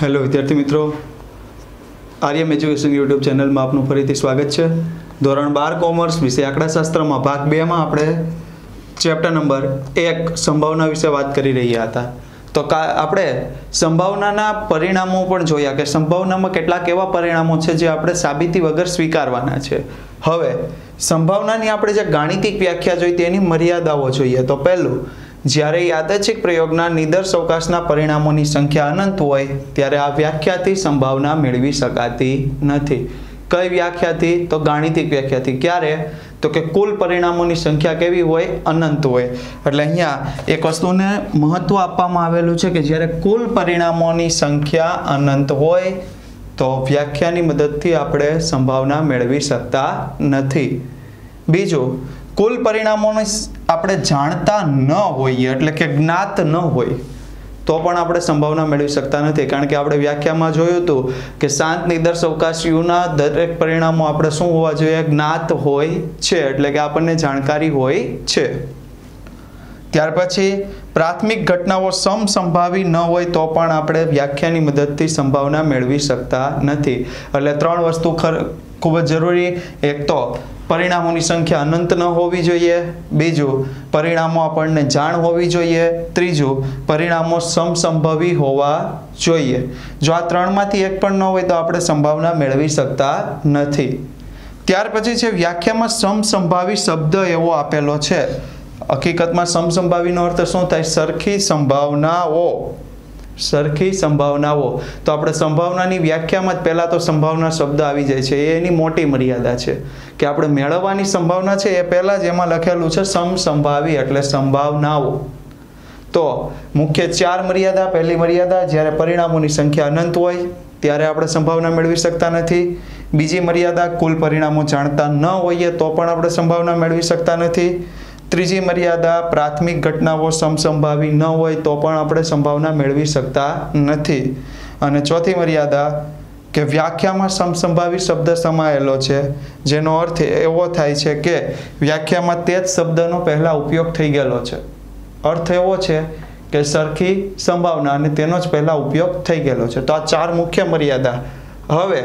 Hello વિદ્યાર્થી મિત્રો. Aryam education YouTube ચેનલમાં આપનું ફરીથી સ્વાગત છે. ધોરણ બાર કોમર્સ વિષય આંકડાશાસ્ત્રમાં ભાગ બેમાં આપણે ચેપ્ટર નંબર એક સંભાવના વિશે વાત કરી રહ્યા હતા. તો કા આપણે સંભાવનાના પરિણામો પણ જોયા કે સંભાવનામાં કેટલાક એવા પરિણામો છે જે આપણે સાબિતી વગર સ્વીકારવાના છે. હવે સંભાવનાની આપણે જે ગાણિતિક વ્યાખ્યા જોઈ તેની મર્યાદાઓ જોઈએ. તો પહેલું જ્યારે યાદચ્છિક પ્રયોગના નિદર્શ અવકાશના પરિણામોની સંખ્યા અનંત હોય, ત્યારે આ વ્યાખ્યાથી સંભાવના મેળવી શકાતી નથી. કઈ વ્યાખ્યાથી? તો ગાણિતિક વ્યાખ્યાથી. ક્યારે? તો કે કુલ પરિણામોની સંખ્યા કેવી હોય? અનંત હોય. એટલે અહીંયા એક વસ્તુને મહત્વ આપવામાં આવેલું છે કે જ્યારે કુલ પરિણામોની સંખ્યા અનંત હોય, તો વ્યાખ્યાની મદદથી આપણે સંભાવના મેળવી શકતા નથી. બીજું કુલ પરિણામોને આપણે જાણતા ન હોઈએ, એટલે કે જ્ઞાત ન હોય, તો પણ આપણે સંભાવના મેળવી શકતા નથી. કારણ કે આપણે વ્યાખ્યામાં જોયું હતું કે શાંત નિદર્શ અવકાશીઓના દરેક પરિણામો આપણે શું હોવા જોઈએ? જ્ઞાત હોય છે, એટલે કે આપણને જાણકારી હોય છે. ત્યાર પછી, પ્રાથમિક ઘટનાઓ સમસંભાવી ન હોય તો પણ આપણે વ્યાખ્યાની મદદથી સંભાવના મેળવી શકતા નથી. એટલે ત્રણ વસ્તુ ખર ખૂબ જ જરૂરી. એક તો પરિણામોની સંખ્યા અનંત ન હોવી જોઈએ. બીજું, પરિણામો આપણને જાણ હોવી જોઈએ. ત્રીજું, પરિણામો સમસંભવી હોવા જોઈએ. જો આ ત્રણમાંથી એક પણ ન હોય તો આપણે સંભાવના મેળવી શકતા નથી. ત્યાર પછી છે, વ્યાખ્યામાં સમસંભાવી શબ્દ એવો આપેલો છે. હકીકતમાં સમસંભાવીનો અર્થ શું થાય? સરખી સંભાવનાઓ. સરખી સંભાવનાઓ. તો આપણે સંભાવનાની વ્યાખ્યામાં જ પહેલાં તો સંભાવના શબ્દ આવી જાય છે. એ એની મોટી મર્યાદા છે. કે આપણે મેળવવાની સંભાવના છે એ પહેલાં જ એમાં લખેલું છે સમસંભાવી એટલે સંભાવનાઓ. તો મુખ્ય ચાર મર્યાદા. પહેલી મર્યાદા, જ્યારે પરિણામોની સંખ્યા અનંત હોય, ત્યારે આપણે સંભાવના મેળવી શકતા નથી. બીજી મર્યાદા, કુલ પરિણામો જાણતા ન હોઈએ તો પણ આપણે સંભાવના મેળવી શકતા નથી. ત્રીજી મર્યાદા, પ્રાથમિક ઘટનાઓ સમસંભાવી ન હોય તો પણ આપણે સંભાવના મેળવી શકતા નથી. અને ચોથી મર્યાદા કે વ્યાખ્યામાં સમસંભાવી શબ્દ સમાયેલો છે, જેનો અર્થ એવો થાય છે કે વ્યાખ્યામાં તે જ શબ્દનો પહેલાં ઉપયોગ થઈ ગયેલો છે. અર્થ એવો છે કે સરખી સંભાવના અને તેનો જ પહેલાં ઉપયોગ થઈ ગયેલો છે. તો આ ચાર મુખ્ય મર્યાદા. હવે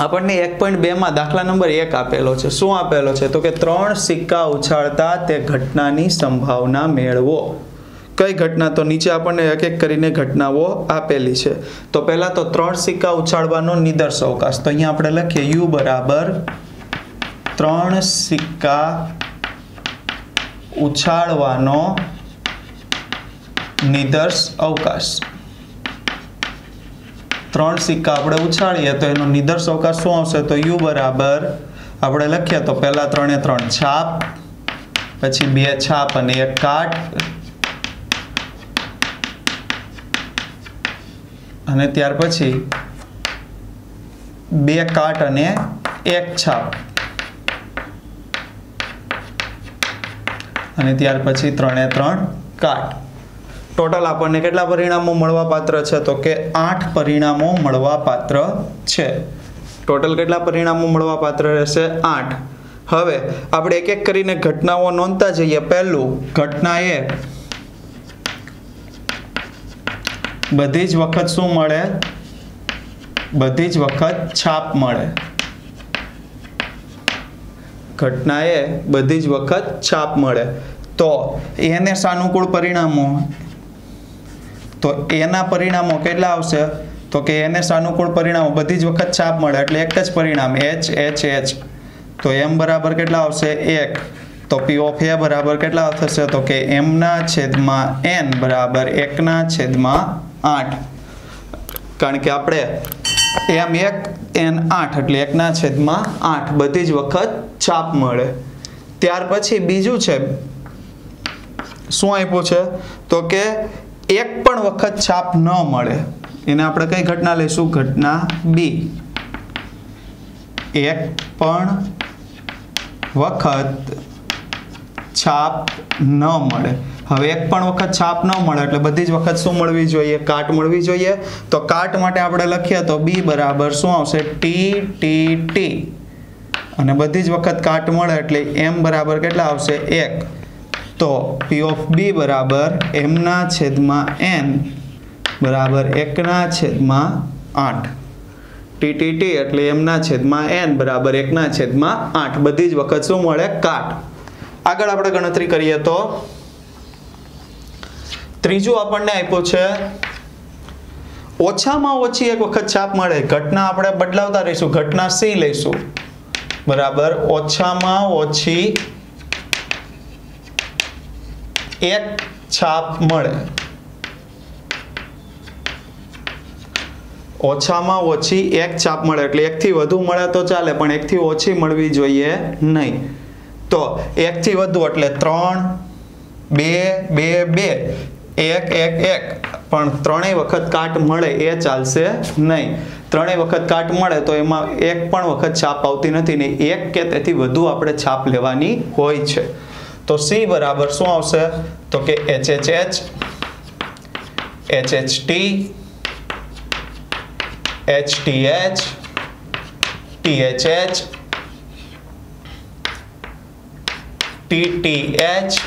આપણને એક પોઈન્ટ બેમાં દાખલા નંબર એક આપેલો છે. શું આપેલો છે? તો કે ત્રણ સિક્કા ઉછાળતા તે ઘટનાની સંભાવના મેળવો. કઈ ઘટના? તો નીચે આપણને એક એક કરીને ઘટનાઓ આપેલી છે. તો પહેલાં તો ત્રણ સિક્કા ઉછાળવાનો નિદર્શ અવકાશ. તો અહીંયા આપણે લખીએ યુ બરાબર ત્રણ સિક્કા ઉછાળવાનો નિદર્શ અવકાશ. ત્રણ સિક્કા આપણે ઉછાળીએ તો એનો નિદર્શ અવકાશ શું આવશે? તો યુ બરાબર. આપણે લખીએ તો પહેલા ત્રણે ત્રણ છાપ, પછી બે છાપ અને એક કાટ. અને ત્યાર પછી બે કાટ અને એક છાપ. અને ત્યાર પછી ત્રણે ત્રણ કાટ. ટોટલ આપણને કેટલા પરિણામો મળવા પાત્ર છે? તો કે આઠ પરિણામો મળવા પાત્ર છે. ટોટલ કેટલા પરિણામો મળવા પાત્ર રહેશે? આઠ. હવે આપણે એક એક કરીને ઘટનાઓ નોંધતા જઈએ. પહેલું ઘટના એ, બધી જ વખત શું મળે? બધી જ વખત છાપ મળે. ઘટના એ, બધી જ વખત છાપ મળે. તો એને સાનુકૂળ પરિણામો? તો એના પરિણામો કેટલા આવશે? તો કે એને સાનુકૂળ પરિણામો બધી જ વખત છાપ મળે, એટલે એક જ પરિણામ એચ એચ એચ તો એમ બરાબર કેટલા આવશે? એક. તો પી ઓફ એ બરાબર કેટલા થશે? તો કે એમના છેદમાં એન બરાબર એકના છેદમાં આઠ. કારણ કે આપણે એમ એક એન આઠ, એટલે એકના છેદમાં આઠ બધી જ વખત છાપ મળે. ત્યાર પછી બીજું છે. શું આપ્યું છે? તો કે એક પણ વખત છાપ ન મળે. એને આપણે કઈ ઘટના લઈશું? ઘટના બી. એક પણ વખત છાપ ન મળે. હવે એક પણ વખત છાપ ન મળે એટલે બધી જ વખત શું મળવી જોઈએ? કાટ મળવી જોઈએ. તો કાટ માટે આપણે લખીએ તો બી બરાબર શું આવશે? T T T. અને બધી જ વખત કાટ મળે એટલે એમ બરાબર કેટલા આવશે? એક. તો પી ઓફ બી બરાબર એમના છેદમાં એન બરાબર એકના છેદમાં આઠ. ટીટીટી એટલે એમના છેદમાં એન બરાબર એકના છેદમાં આઠ. બધી જ વખત શું મળે? કાટ. આગળ આપણે ગણતરી કરીએ તો ત્રીજું આપણને આપ્યું છે ઓછામાં ઓછી એક વખત છાપ મળે. ઘટના આપણે બદલાવતા રહીશું. ઘટના સી લઈશું. બરાબર? ઓછામાં ઓછી એક છાપ મળે. ઓછામાં ઓછી એક છાપ મળે. એટલે એકથી વધુ મળે તો ચાલે, પણ એકથી ઓછી મળવી જોઈએ નહીં. તો એકથી વધુ એટલે ત્રણ, બે બે બે. એક એક એક. પણ ત્રણેય વખત કાટ મળે એ ચાલશે નહીં. ત્રણેય વખત કાટ મળે તો એમાં એક પણ વખત છાપ આવતી નથી ને એક કે તેથી વધુ આપણે છાપ લેવાની હોય છે. તો સી બરાબર શું આવશે? તો કે H H H H H T H T H T H H T H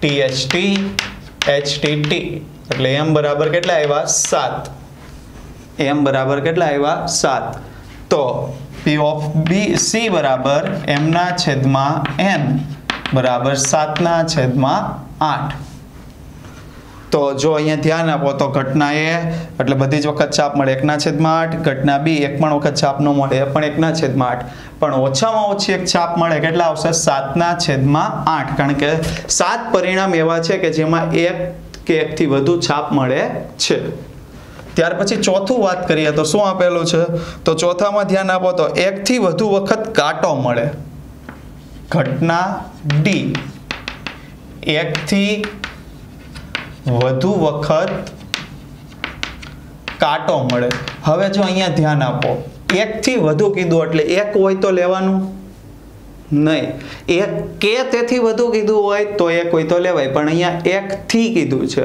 T H T H T T એટલે એમ બરાબર કેટલા આવ્યા? સાત. એમ બરાબર કેટલા આવ્યા? સાત. તો પી ઓફ બી સી બરાબર એમના છેદમાં એન બરાબર સાતના છેદમાં આઠ. તો જો અહીંયા ધ્યાન આપો તો ઘટના એ, એટલે બધી જ વખત છાપ મળે. એકના છેદમાં આઠ, ઘટના બી એક પણ વખત છાપ ન મળે, પણ એકના છેદમાં આઠ. પણ ઓછામાં ઓછી એક છાપ મળે કેટલા આવશે? સાતના છેદમાં આઠ. કારણ કે સાત પરિણામ એવા છે કે જેમાં એક કે એકથી વધુ છાપ મળે છે. ત્યાર પછી ચોથું વાત કરીએ તો શું આપેલું છે? તો ચોથામાં ધ્યાન આપો તો એકથી વધુ વખત કાંટો મળે. ઘટના ડી એકથી વધુ વખત કાંટો મળે. હવે જો અહીંયા ધ્યાન આપો. એકથી વધુ કીધું એટલે એક હોય તો લેવાનું? નહીં. એક કે તેથી વધુ કીધું હોય તો એક હોય તો લેવાય. પણ અહીંયા એકથી કીધું છે.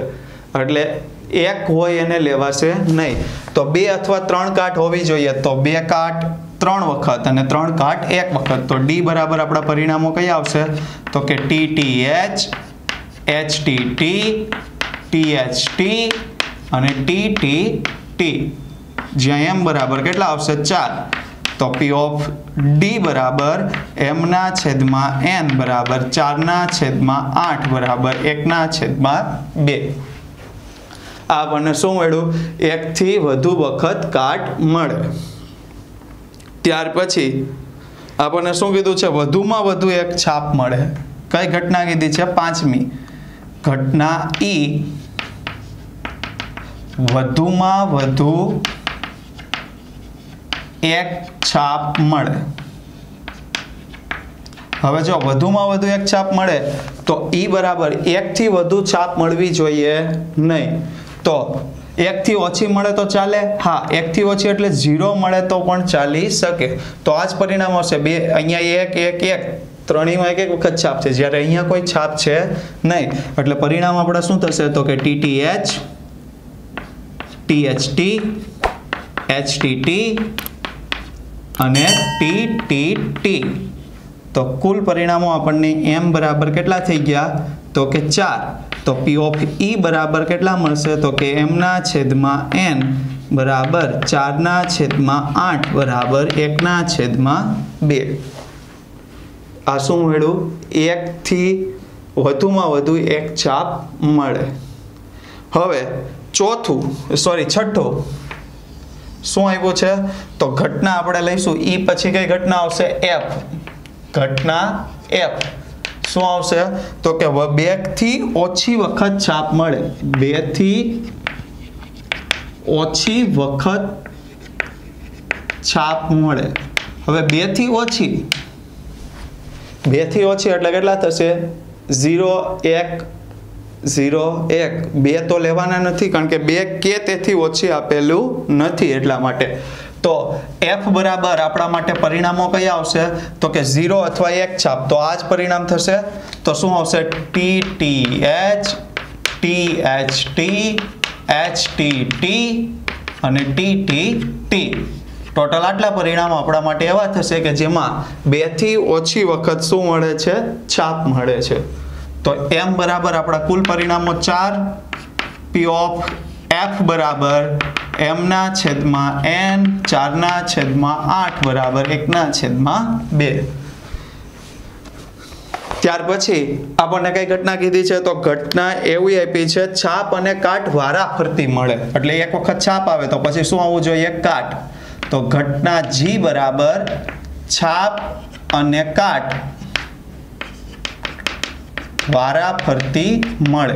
એટલે એક હોય એને લેવાશે નહીં. તો બે અથવા ત્રણ કાટ હોવી જોઈએ. તો બે કાટ ત્રણ વખત અને ત્રણ કાટ એક વખત. તો ડી બરાબર આપણા પરિણામો કયા આવશે? તો કે T T H H T T T H T અને ટી ટી ટી જ્યાં એમ બરાબર કેટલા આવશે? ચાર. તો પી ઓફ ડી બરાબર એમના છેદમાં એન બરાબર ચારના છેદમાં આઠ બરાબર એકના છેદમાં બે. આપણને શું મળ્યું? એકથી વધુ વખત કાટ મળે. ત્યાર પછી આપણને શું કીધું છે? વધુમાં વધુ એક છાપ મળે. કઈ ઘટના કીધી છે? પાંચમી. ઘટના ઈ વધુમાં વધુ એક છાપ મળે. હવે જો વધુમાં વધુ એક છાપ મળે, તો ઈ બરાબર એકથી વધુ છાપ મળવી જોઈએ નહીં. તો એકથી ઓછી મળે તો ચાલે? હા, એકથી ઓછી એટલે ઝીરો મળે તો પણ ચાલી શકે. તો આ જ પરિણામ આવશે. બે, અહીંયા એક એક એક. ત્રણેયમાં એક એક વખત છાપ છે. જ્યારે અહીંયા કોઈ છાપ છે નહીં. એટલે પરિણામ આપણે શું થશે તો કે T T H T H T H T T અને ટી ટી ટી. તો કુલ પરિણામો આપણને એમ બરાબર કેટલા થઈ ગયા? તો કે ચાર. તો પી ઓફ ઈ બરાબર કેટલા મળશે? તો કે એમના છેદમાં એન બરાબર ચારના છેદમાં આઠ બરાબર એકના છેદમાં બે. આ શું મળ્યું? એકથી વધુમાં વધુ એક છાપ મળે. હવે ચોથું સોરી છઠ્ઠો. શું આવ્યું છે? તો ઘટના આપણે લઈશું. ઈ પછી કઈ ઘટના આવશે? એફ ઘટના એફ શું આવશે? તો કે બેથી ઓછી વખત છાપ મળે. બેથી ઓછી વખત છાપ મળે. હવે બેથી ઓછી. બેથી ઓછી એટલે કેટલા થશે? ઝીરો એક ઝીરો એક. બે તો લેવાના નથી, કારણ કે બે કે તેથી ઓછી આપેલું નથી એટલા માટે. તો એફ બરાબર આપણા માટે પરિણામો કયા આવશે? તો કે ઝીરો અથવા એક છાપ. તો આ જ પરિણામ થશે. તો શું આવશે? T T H T H T H T T અને ટી ટી ટી ટોટલ આટલા પરિણામો આપણા માટે એવા થશે કે જેમાં બેથી ઓછી વખત શું મળે છે? છાપ મળે છે. તો એમ બરાબર આપણા કુલ પરિણામો ચાર. પી ઓફ એફ બરાબર એમના છેદમાં એન, ચારના છેદમાં આઠ બરાબર એકના છેદમાં બે. ત્યાર પછી આપણને કઈ ઘટના કીધી છે? તો ઘટના એવી આપી છે, છાપ અને કાટ વારા ફરતી મળે. એટલે એક વખત છાપ આવે તો પછી શું આવવું જોઈએ? કાટ. તો ઘટના જી બરાબર છાપ અને કાટ વારા ફરતી મળે.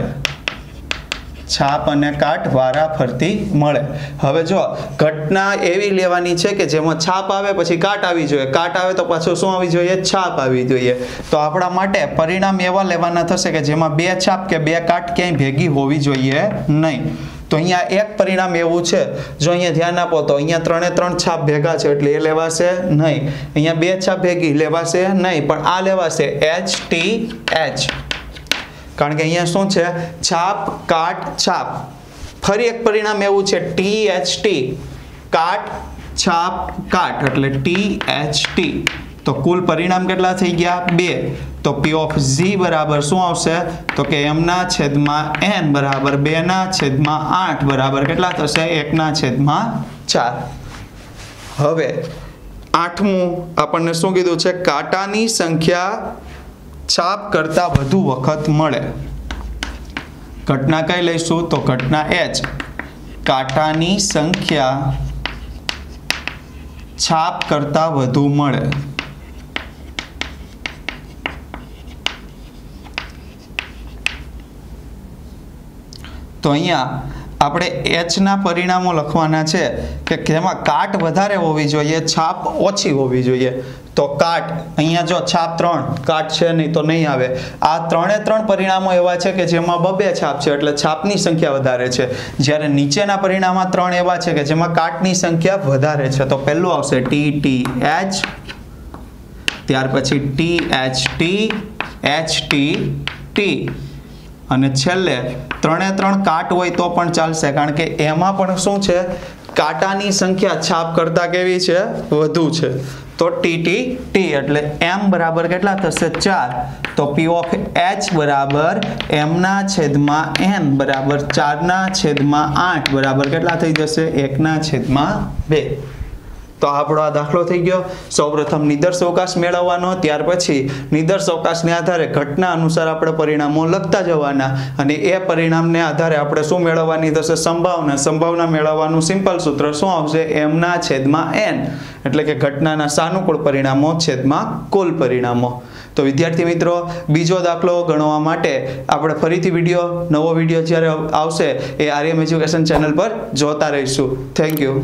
છાપ અને કાટ વારા ફરતી મળે. હવે જો, ઘટના એવી લેવાની છે કે જેમાં છાપ આવે પછી કાટ આવી જોઈએ. કાટ આવે તો પાછું શું આવી જોઈએ? છાપ આવી જોઈએ. તો આપણા માટે પરિણામ એવા લેવાના થશે કે જેમાં બે છાપ કે બે કાટ ક્યાંય ભેગી હોવી જોઈએ નહીં. તો અહીંયા એક પરિણામ એવું છે. જો અહીંયા ધ્યાન આપો તો અહીંયા ત્રણે ત્રણ છાપ ભેગા છે એટલે એ લેવાશે નહીં. અહીંયા બે છાપ ભેગી લેવાશે નહીં, પણ આ લેવાશે એચ ટી એચ કારણ કે અહીંયા શું છે? છાપ, કાટ, છાપ. ફરી એક પરિણામ એવું છે ટી એચ ટી કાટ, છાપ, કાટ એટલે ટી એચ ટી તો કુલ પરિણામ કેટલા થઈ ગયા? બે. તો પી ઓફ ઝી બરાબર શું આવશે? તો કે એમના છેદમાં એન બરાબર બેના છેદમાં આઠ બરાબર કેટલા થશે? એકના છેદમાં ચાર. હવે આઠમું આપણને શું કીધું છે? કાંટાની સંખ્યા છાપ કરતા વધુ વખત મળે. ઘટના કઈ લઈશું? તો ઘટના એચ કાંટાની સંખ્યા છાપ કરતા વધુ મળે. તો અહીંયા આપણે એચના પરિણામો લખવાના છે કે જેમાં કાટ વધારે હોવી જોઈએ, છાપ ઓછી હોવી જોઈએ. તો કાટ, અહીંયા જો છાપ ત્રણ, કાટ છે નહીં તો નહીં આવે. આ ત્રણે ત્રણ પરિણામો એવા છે કે જેમાં બબે છાપ છે એટલે છાપની સંખ્યા વધારે છે. જ્યારે નીચેના પરિણામમાં ત્રણ એવા છે કે જેમાં કાટની સંખ્યા વધારે છે. તો પહેલું આવશે ટી ટી એચ ત્યાર પછી T H T H T T અને છેલ્લે ત્રણે ત્રણ કાટ હોય તો પણ ચાલશે. કારણ કે એમાં પણ શું છે? કાંટાની સંખ્યા છાપ કરતા કેવી છે? વધુ છે. તો ટીટી ટી એટલે એમ બરાબર કેટલા થશે? ચાર. તો પી ઓફ એચ બરાબર એમના છેદમાં એન બરાબર ચારના છેદમાં આઠ બરાબર કેટલા થઈ જશે? એકના છેદમાં બે. તો આપણો આ દાખલો થઈ ગયો. સૌપ્રથમ નિદર્શ અવકાશ મેળવવાનો, ત્યાર પછી નિદર્શ અવકાશને આધારે ઘટના અનુસાર આપણે પરિણામો લખતા જવાના અને એ પરિણામને આધારે આપણે શું મેળવવાની થશે? સંભાવના. સંભાવના મેળવવાનું સિમ્પલ સૂત્ર શું આવશે? એમના છેદમાં એન એટલે કે ઘટનાના સાનુકૂળ પરિણામો છેદમાં કુલ પરિણામો. તો વિદ્યાર્થી મિત્રો, બીજો દાખલો ગણવા માટે આપણે ફરીથી વીડિયો, નવો વીડિયો જ્યારે આવશે, એ આર્યમ એજ્યુકેશન ચેનલ પર જોતા રહીશું. Thank you